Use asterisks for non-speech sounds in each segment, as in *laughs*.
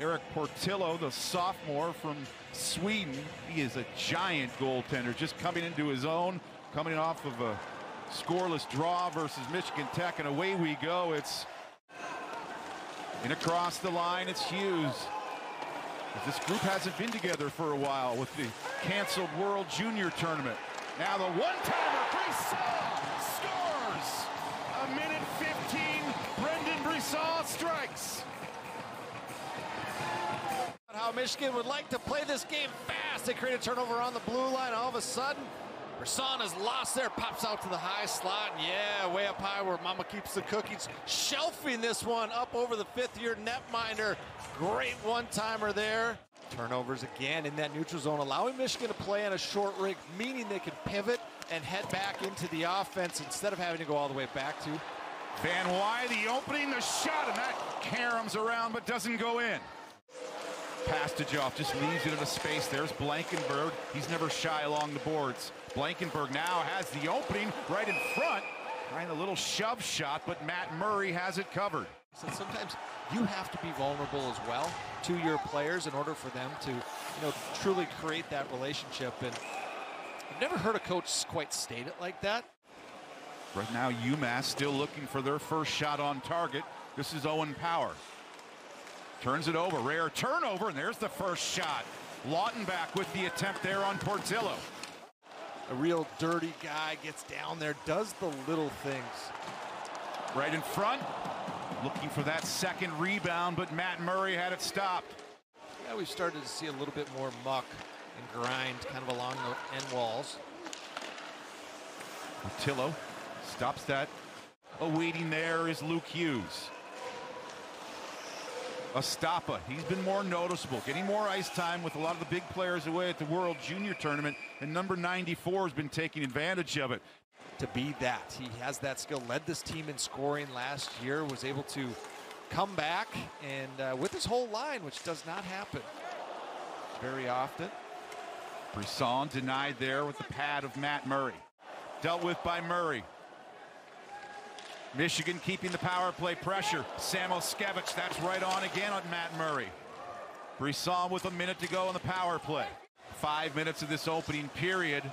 Erik Portillo, the sophomore from Sweden. He is a giant goaltender, just coming into his own, coming off of a scoreless draw versus Michigan Tech, and away we go. It's in across the line, it's Hughes. This group hasn't been together for a while with the canceled World Junior Tournament. Now the one-timer, Brisson scores! A minute 15, Brendan Brisson strikes. Michigan would like to play this game fast. They create a turnover on the blue line. All of a sudden, Brisson has lost there, pops out to the high slot. And yeah, way up high where Mama keeps the cookies. Shelfing this one up over the fifth year netminder. Great one-timer there. Turnovers again in that neutral zone, allowing Michigan to play on a short rig, meaning they can pivot and head back into the offense instead of having to go all the way back to. Van Wyhe, the opening, the shot, and that caroms around but doesn't go in. Pastujov just leaves it in a space. There's Blankenburg. He's never shy along the boards. Blankenburg now has the opening right in front. Trying a little shove shot, but Matt Murray has it covered. So sometimes you have to be vulnerable as well to your players in order for them to, you know, truly create that relationship. And I've never heard a coach quite state it like that. Right now, UMass still looking for their first shot on target. This is Owen Power. Turns it over, rare turnover, and there's the first shot. Lawton back with the attempt there on Portillo. A real dirty guy gets down there, does the little things. Right in front, looking for that second rebound, but Matt Murray had it stopped. Yeah, we've started to see a little bit more muck and grind kind of along the end walls. Portillo stops that. Awaiting there is Luke Hughes. Estapa, he's been more noticeable, getting more ice time with a lot of the big players away at the World Junior Tournament, and number 94 has been taking advantage of it. To be that, he has that skill, led this team in scoring last year, was able to come back, and uh, with his whole line, which does not happen very often. Brisson denied there with the pad of Matt Murray. Dealt with by Murray. Michigan keeping the power play pressure. Samoskevich, that's right on again on Matt Murray. Brisson with a minute to go on the power play. Five minutes of this opening period.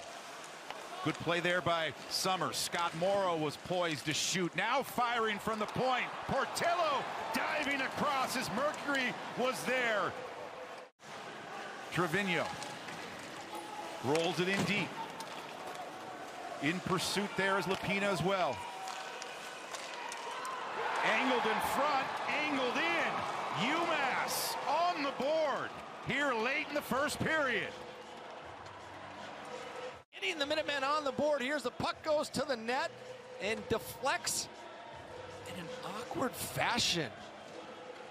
Good play there by Summers. Scott Morrow was poised to shoot. Now firing from the point. Portillo diving across as Mercury was there. Trivigno rolls it in deep. In pursuit there is Lopina as well. Angled in front, angled in. UMass on the board here late in the first period. Getting the Minutemen on the board. Here's the puck goes to the net and deflects in an awkward fashion.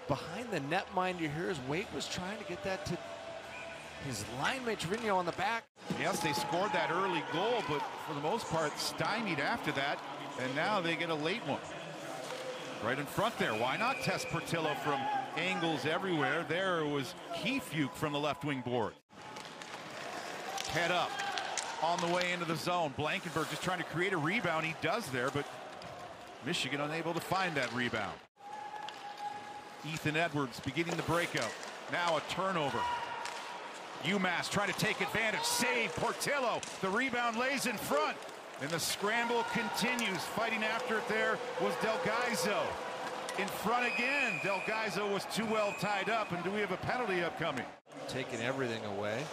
Behind the netminder here as Wake was trying to get that to his line mate Trivigno on the back. Yes, they scored that early goal, but for the most part stymied after that, and now they get a late one. Right in front there. Why not test Portillo from angles everywhere? There was Kiefiuk from the left wing board. Head up on the way into the zone. Blankenburg just trying to create a rebound. He does there, but Michigan unable to find that rebound. Ethan Edwards beginning the breakout. Now a turnover. UMass trying to take advantage. Save Portillo. The rebound lays in front. And the scramble continues. Fighting after it there was Del Gaizo. In front again. Del Gaizo was too well tied up. And do we have a penalty upcoming? Taking everything away.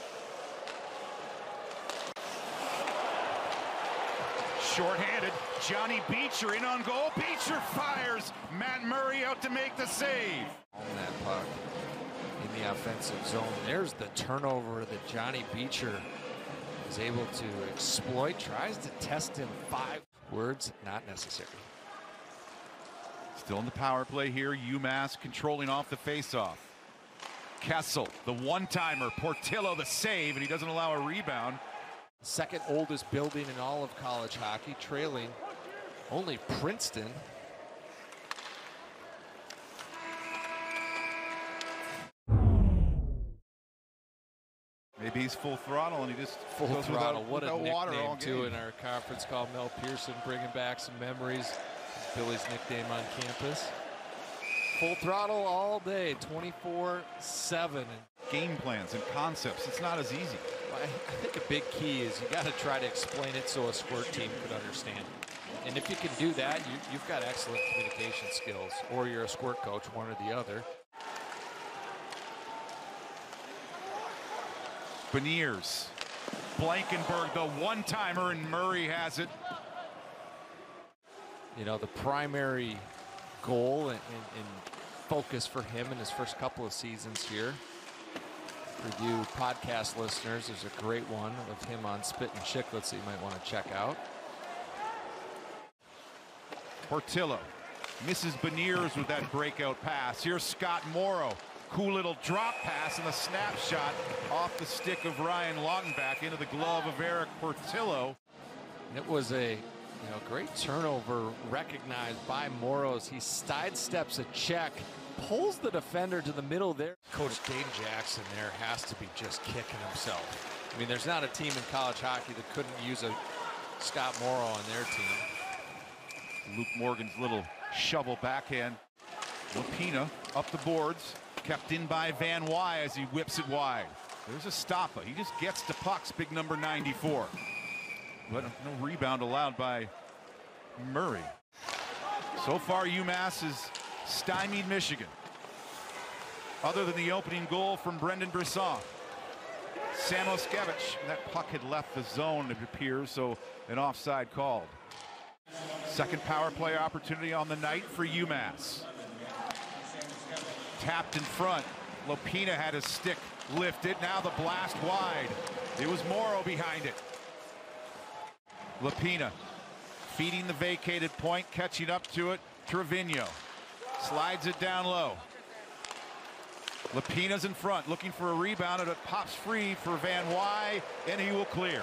Short-handed. Johnny Beecher in on goal. Beecher fires. Matt Murray out to make the save. On that puck in the offensive zone. There's the turnover that Johnny Beecher is able to exploit. Tries to test him five words not necessary. Still in the power play here. UMass controlling off the faceoff. Kessel, the one-timer. Portillo, the save, and he doesn't allow a rebound. Second oldest building in all of college hockey, trailing only Princeton. He's full throttle and he just Full goes throttle. without, what a without water all nickname too game. in our conference call. Mel Pearson bringing back some memories. Billy's nickname on campus. full throttle all day, 24-7. Game plans and concepts, it's not as easy. I, I think a big key is you got to try to explain it so a squirt team could understand. And if you can do that, you, you've got excellent communication skills, or you're a squirt coach, one or the other. Beniers, Blankenburg, the one-timer, and Murray has it. You know, the primary goal and, and, and focus for him in his first couple of seasons here for you podcast listeners, there's a great one of him on Spit and Chicklets that you might want to check out. Portillo misses Beniers with that breakout pass. Here's Scott Morrow. Cool little drop pass and a snapshot off the stick of Ryan Lautenbach into the glove of Erik Portillo. It was a you know great turnover recognized by Moros. He sidesteps a check pulls the defender to the middle there. Coach Dane Jackson there has to be just kicking himself. I mean, there's not a team in college hockey that couldn't use a Scott Morrow on their team. Luke Morgan's little shovel backhand. Lopina up the boards, kept in by Van Wyhe as he whips it wide. There's a stopper. He just gets to pucks, big number 94. But no rebound allowed by Murray. So far, UMass is stymied Michigan. Other than the opening goal from Brendan Brisson. Samoskevich, that puck had left the zone, it appears, so an offside called. Second power play opportunity on the night for UMass. Tapped in front. Lopina had his stick lifted. Now the blast wide. It was Morrow behind it. Lopina feeding the vacated point, catching up to it. Trivigno Slides it down low. Lopina's in front, looking for a rebound, and it pops free for Van Wyhe, and he will clear.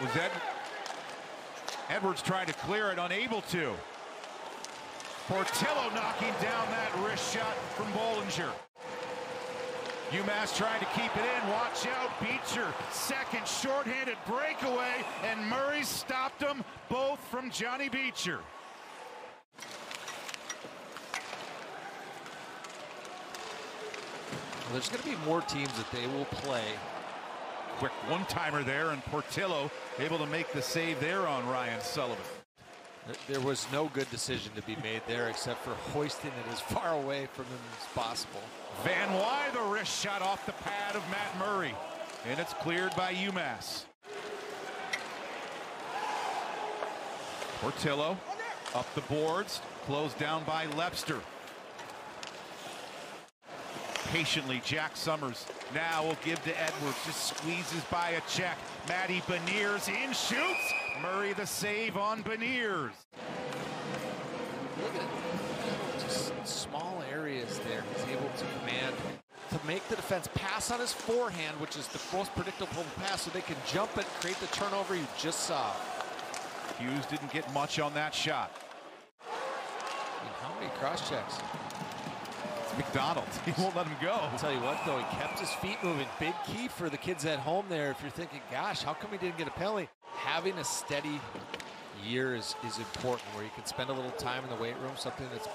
Was Ed Edwards trying to clear it, unable to. Portillo knocking down that wrist shot from Bohlinger. UMass trying to keep it in. Watch out, Beecher. Second shorthanded breakaway, and Murray stopped them both from Johnny Beecher. Well, there's going to be more teams that they will play. Quick one-timer there, and Portillo able to make the save there on Ryan Sullivan. There was no good decision to be made there except for hoisting it as far away from him as possible. Van Wyhe, the wrist shot off the pad of Matt Murray, and it's cleared by UMass. Portillo up the boards, closed down by Lebster patiently. Jack Summers now will give to Edwards. Just squeezes by a check. Matty Beniers in shoots. Murray the save on Beniers. Look at just small areas there. He's able to command to make the defense pass on his forehand, which is the most predictable pass, so they can jump it, create the turnover you just saw. Hughes didn't get much on that shot. I mean, how many cross checks? McDonald. *laughs* He won't let him go. I'll tell you what, though, he kept his feet moving. Big key for the kids at home there. If you're thinking, gosh, how come he didn't get a penalty? Having a steady year is, is important, where you can spend a little time in the weight room, something that's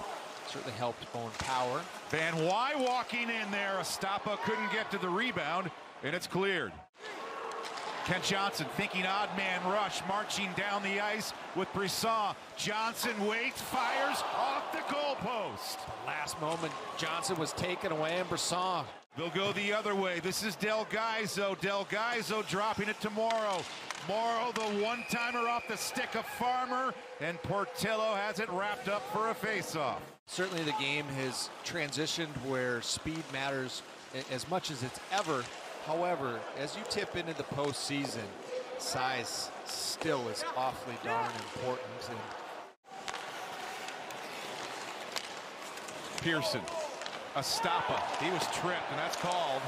certainly helped Owen Power. Van Wyhe walking in there. Estapa couldn't get to the rebound, and it's cleared. Kent Johnson thinking odd man rush, marching down the ice with Brisson. Johnson waits, fires off the goalpost. Last moment, Johnson was taken away, and Brisson. They'll go the other way. This is Del Gaizo. Del Gaizo dropping it to Morrow. Morrow, the one-timer off the stick of Farmer, and Portillo has it wrapped up for a face-off. Certainly the game has transitioned where speed matters as much as it's ever However, as you tip into the postseason, size still is awfully darn important. And Pehrson, Estapa. He was tripped, and that's called.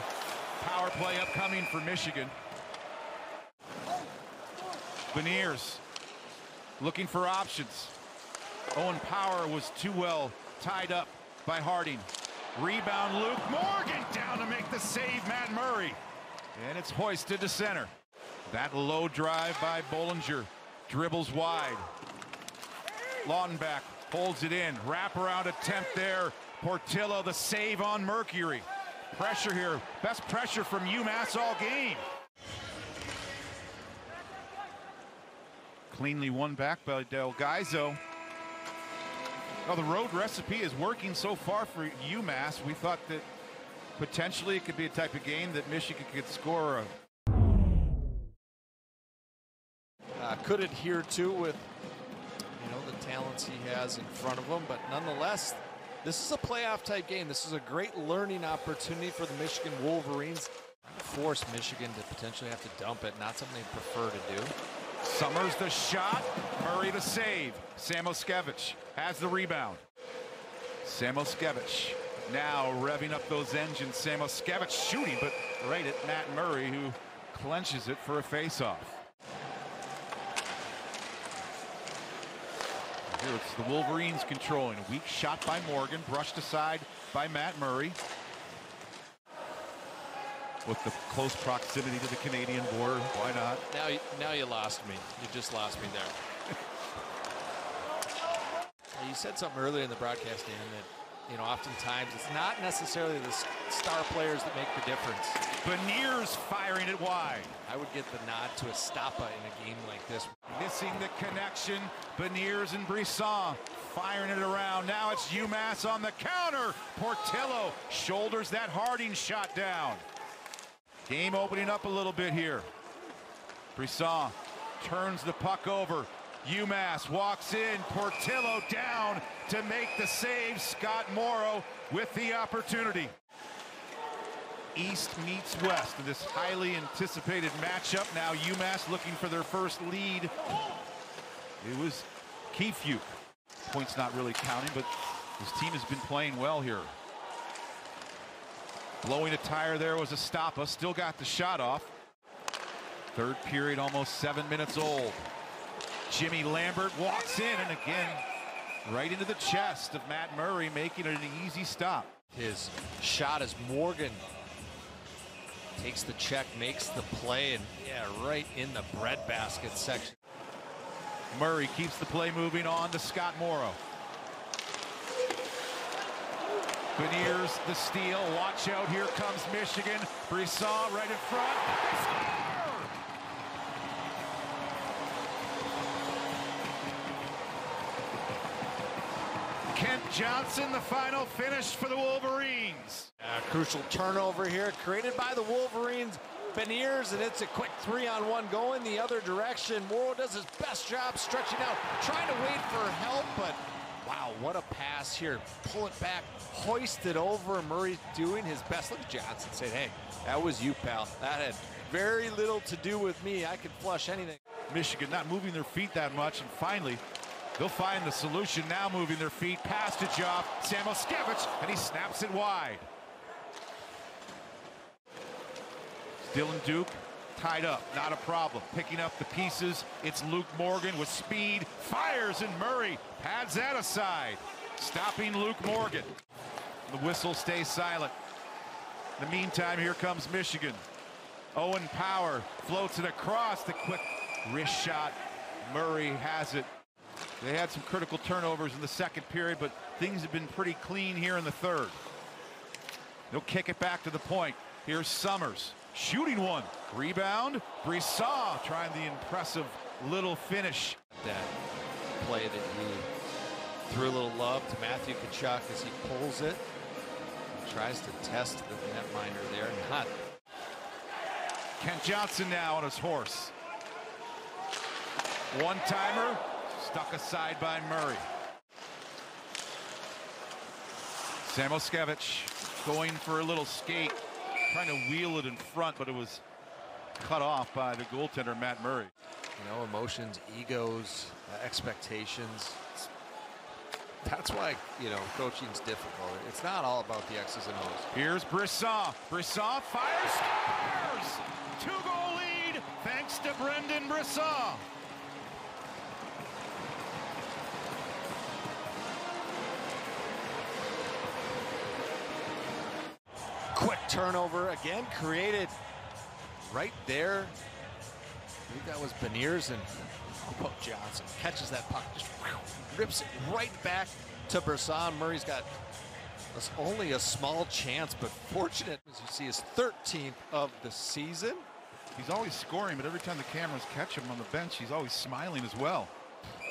Power play upcoming for Michigan. Beniers looking for options. Owen Power was too well tied up by Harding. Rebound Luke Morgan down to make the save Matt Murray. And it's hoisted to center. That low drive by Bohlinger dribbles wide. Lautenbach holds it in. Wraparound attempt there. Portillo, the save on Mercury. Pressure here. Best pressure from UMass all game. Cleanly won back by Del Gaizo. The road recipe is working so far for UMass. We thought that potentially it could be a type of game that Michigan could score a uh, could adhere to with you know the talents he has in front of him. But nonetheless, this is a playoff type game. This is a great learning opportunity for the Michigan Wolverines. Force Michigan to potentially have to dump it, not something they prefer to do. Summers the shot, Murray the save. Samoskevich has the rebound. Samoskevich now revving up those engines. Samoskevich shooting, but right at Matt Murray, who clenches it for a faceoff. Here it's the Wolverines controlling. A weak shot by Morgan, brushed aside by Matt Murray. With the close proximity to the Canadian border, why not? Now, now you lost me. You just lost me there. *laughs* you said something earlier in the broadcast, Dan, that you know, oftentimes it's not necessarily the star players that make the difference. Beniers firing it wide. I would get the nod to Estapa in a game like this. Missing the connection. Beniers and Brisson firing it around. Now it's UMass on the counter. Portillo shoulders that Harding shot down. Game opening up a little bit here. Brisson turns the puck over. UMass walks in, Portillo down to make the save. Scott Morrow with the opportunity. East meets West in this highly anticipated matchup. Now UMass looking for their first lead. It was Keefe. Points not really counting, but his team has been playing well here. Blowing a tire there was a Estapa. Still got the shot off. Third period, almost seven minutes old. Jimmy Lambert walks in and again right into the chest of Matt Murray making it an easy stop. His shot as Morgan takes the check, makes the play, and yeah, right in the breadbasket section. Murray keeps the play moving on to Scott Morrow. Beniers the steal. Watch out. Here comes Michigan. Brisson right in front. Kent Johnson, the final finish for the Wolverines. A crucial turnover here created by the Wolverines. Beniers, and it's a quick three-on-one going the other direction. Morrow does his best job stretching out, trying to wait for help, but wow, what a pass here. Pull it back, hoist it over. Murray doing his best. Look at Johnson saying, hey, that was you, pal. That had very little to do with me. I could flush anything. Michigan not moving their feet that much, and finally They'll find the solution now moving their feet past a job. Samoskevich, and he snaps it wide. Dylan Duke tied up, not a problem. Picking up the pieces, it's Luke Morgan with speed, fires, and Murray pads that aside, stopping Luke Morgan. The whistle stays silent. In the meantime, here comes Michigan. Owen Power floats it across the quick wrist shot. Murray has it they had some critical turnovers in the second period, but things have been pretty clean here in the third. They'll kick it back to the point. Here's Summers shooting one. Rebound. Brisson trying the impressive little finish. That play that he threw a little love to Matthew Tkachuk as he pulls it. Tries to test the netminder there. Not. Kent Johnson now on his horse. One timer. Stuck aside by Murray. Samoskevich going for a little skate, trying to wheel it in front, but it was cut off by the goaltender, Matt Murray. You know, emotions, egos, uh, expectations. That's why, you know, coaching's difficult. It's not all about the X's and O's. Here's Brisson. Brisson fires, scores! Two-goal lead thanks to Brendan Brisson. Turnover again created right there. I think that was Beniers and Johnson? Catches that puck, just rips it right back to Brisson. Murray's got only a small chance, but fortunate as you see his 13th of the season. He's always scoring, but every time the cameras catch him on the bench, he's always smiling as well.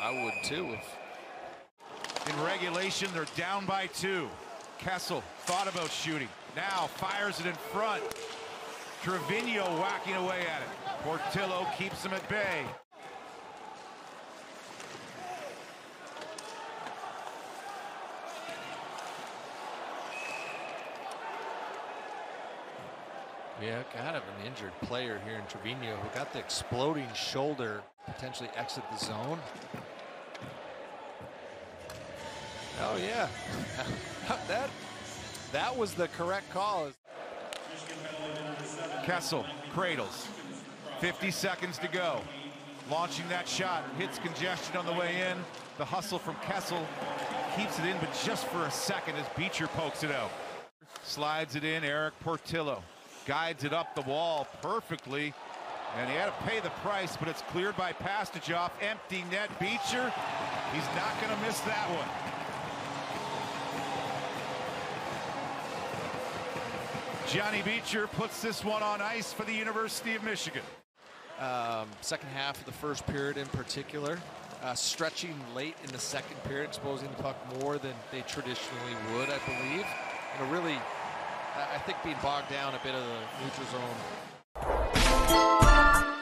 I would too. If... In regulation, they're down by two. Kessel thought about shooting. Now fires it in front. Trivigno whacking away at it. Portillo keeps him at bay. Yeah, kind of an injured player here in Trivigno who got the exploding shoulder, potentially exit the zone. Oh yeah, *laughs* that that was the correct call. Kessel cradles. 50 seconds to go. Launching that shot, hits congestion on the way in. The hustle from Kessel keeps it in, but just for a second as Beecher pokes it out. Slides it in, Erik Portillo guides it up the wall perfectly. And he had to pay the price, but it's cleared by Pastujov. Empty net, Beecher. He's not going to miss that one. Johnny Beecher puts this one on ice for the University of Michigan. Um, second half of the first period in particular, uh, stretching late in the second period, exposing the puck more than they traditionally would, I believe. And a really I think being bogged down a bit of the neutral zone.